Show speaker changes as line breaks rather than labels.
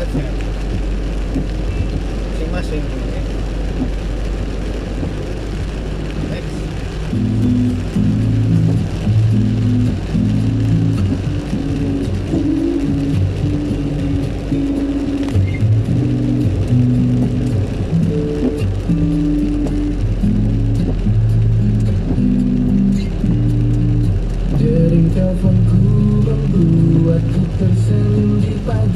aja masing-masing next. Dering teleponku membuatku tersenyum di pagi.